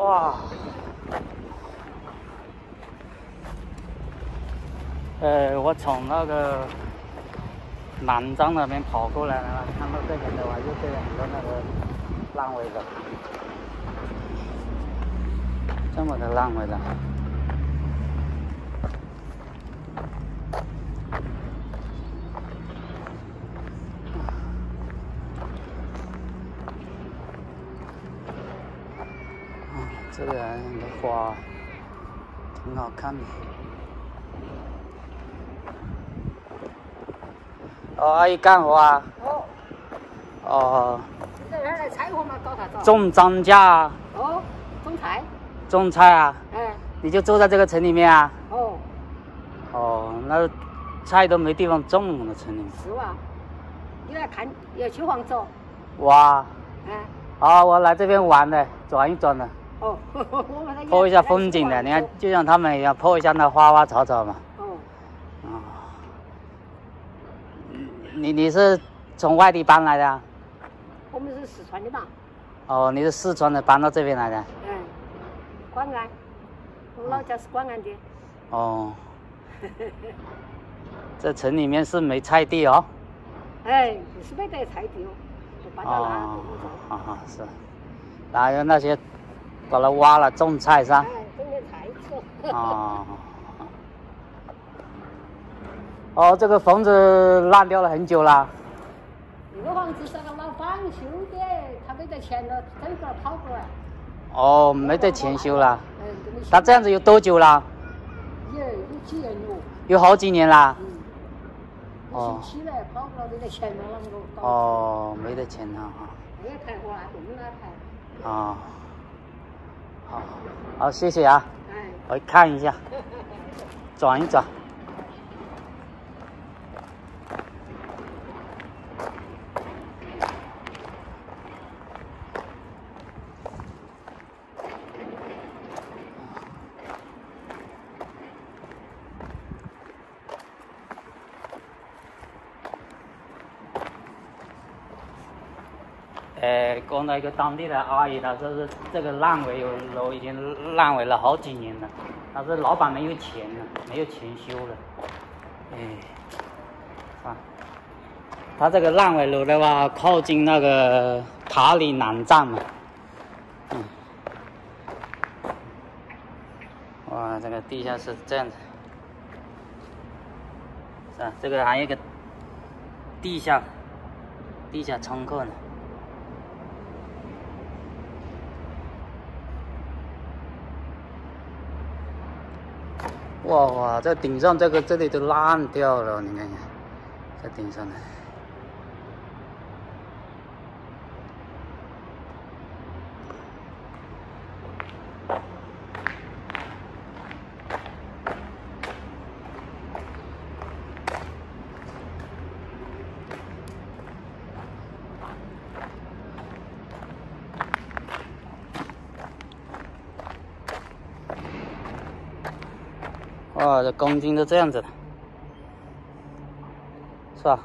哇！呃，我从那个南站那边跑过来了，看到这边的话，又是很多那个烂尾的，这么的烂尾的。这个的花挺好看的。哦，阿姨干活啊？哦。哦。在这儿来采货嘛，搞啥子？种庄稼啊？哦，种菜。种菜啊？哎。你就住在这个城里面啊？哦。哦，那菜都没地方种了，城里面。是哇。你来看，要去黄州。哇。嗯。好，我来这边玩的，转一转的。哦。拍一下风景的，你看，就像他们一样，拍一下那花花草草嘛。哦你你是从外地搬来的？我们是四川的嘛。哦，你是四川的，搬到这边来的？嗯，广安，我老家是广安的。哦。这城里面是没菜地哦。哎，是没得菜地哦，就搬到那哦，啊是，哪有那些把它挖了种菜噻？哎，种点菜吃。哦。哦，这个房子烂掉了很久了。这个房子是个老板修的，他没得钱了，整个跑过来。哦，没得钱修了。嗯，他这样子有多久了？有有几年了。有好几年啦。嗯。哦。起来跑过来没得钱了，啷个？哦，没得钱了哈。那台我来动那台。啊。好，好，谢谢啊。哎。我看一下，转一转。呃，刚才一个当地的阿姨，她说是这个烂尾楼已经烂尾了好几年了，她说老板没有钱了，没有钱修了。哎，啊，他这个烂尾楼的话，靠近那个塔里南站嘛。嗯。哇，这个地下室这样子，是吧？这个还有一个地下地下仓库呢。哇哇，在顶上这个这里都烂掉了，你看看，在顶上呢。这公斤都这样子的，是吧？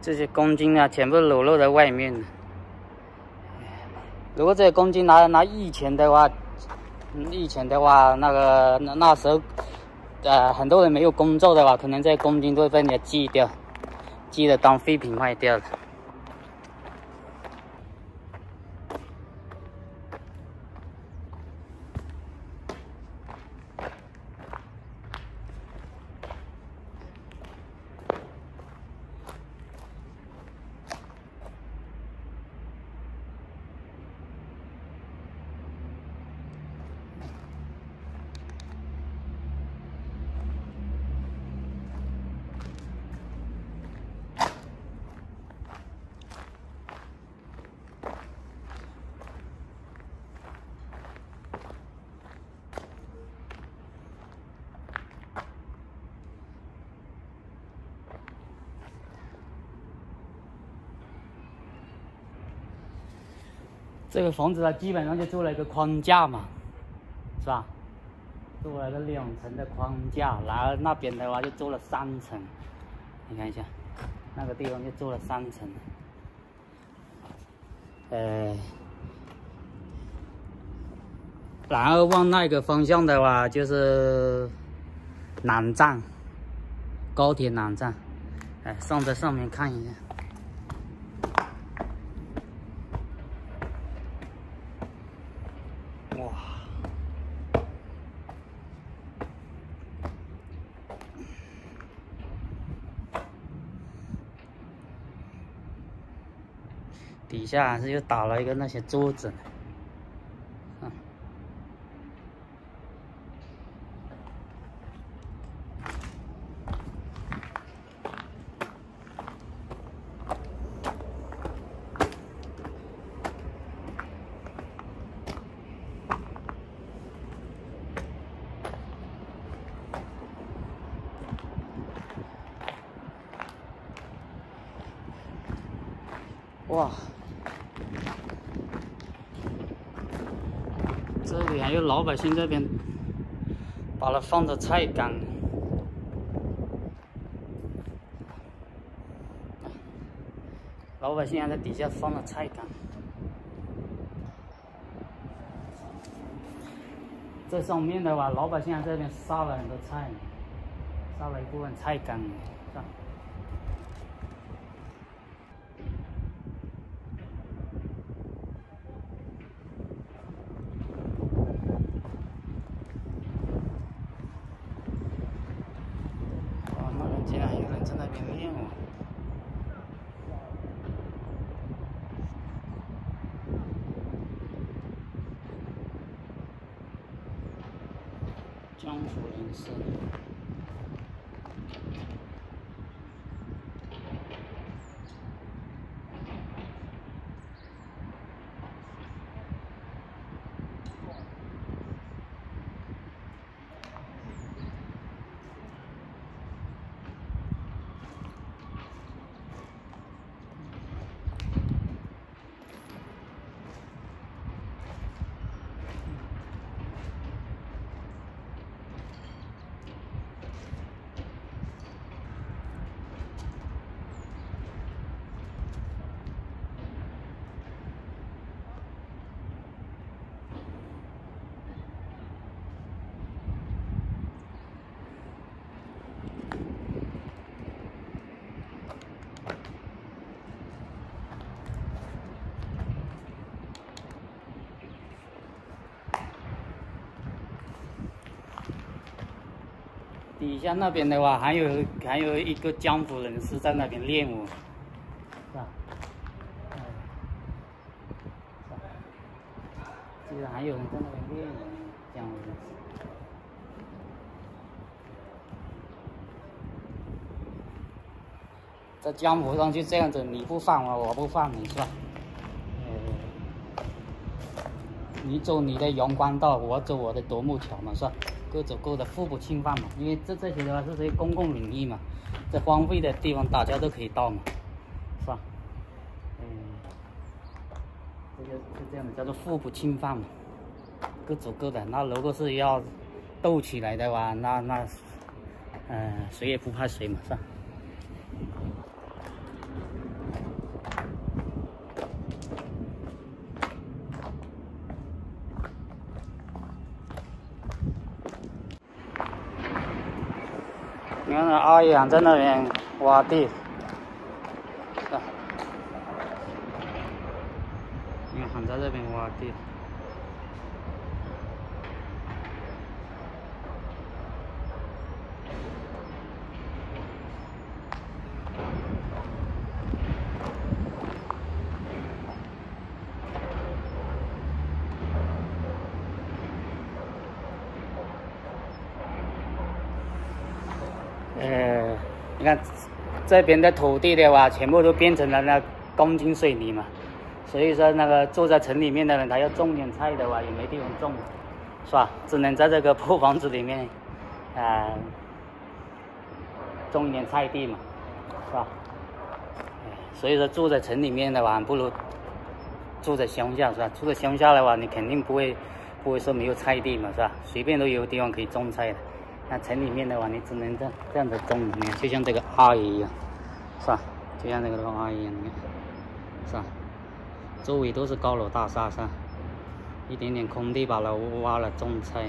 这些公斤啊，全部裸露在外面如果这些公斤拿拿以前的话，以前的话，那个那那时候，呃，很多人没有工作的话，可能这些公斤都会被人家寄掉。记得当废品卖掉了。这个房子它基本上就做了一个框架嘛，是吧？做了个两层的框架，然后那边的话就做了三层，你看一下，那个地方就做了三层，呃，然后往那个方向的话就是南站，高铁南站，哎，上在上面看一下。底下还是又打了一个那些桌子，嗯，哇！这里还有老百姓这边把它放着菜缸，老百姓还在底下放了菜缸。这上面的话，老百姓在这边杀了很多菜，杀了一部分菜缸，是吧？竟然有人在那边练哦！江湖人底下那边的话，还有还有一个江湖人士在那边练武，是吧？居然还有人在那边练武，江湖人士。在江湖上就这样子，你不放我，我不放你，是吧？你走你的阳关道，我走我的独木桥嘛，是吧？各走各的，互不侵犯嘛。因为这这些的话是属于公共领域嘛，在荒废的地方大家都可以到嘛，是吧？嗯，这个是这样的，叫做互不侵犯嘛，各走各的。那如果是要斗起来的话，那那，嗯，谁也不怕谁嘛，是吧？你看那阿姨还在那边挖地，你看还在这边挖地。呃，你看这边的土地的话，全部都变成了那钢筋水泥嘛，所以说那个住在城里面的人，他要种点菜的话，也没地方种，是吧？只能在这个破房子里面，啊，种一点菜地嘛，是吧？所以说住在城里面的话，不如住在乡下，是吧？住在乡下的话，你肯定不会不会说没有菜地嘛，是吧？随便都有地方可以种菜的。那城里面的话，你只能这这样子种，你看，就像这个阿姨一样，是吧？就像那个阿姨一样，你看，是吧？周围都是高楼大厦，是吧？一点点空地把它挖了种菜。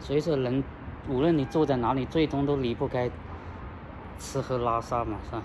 所以说，人无论你住在哪里，最终都离不开吃喝拉撒嘛，是吧？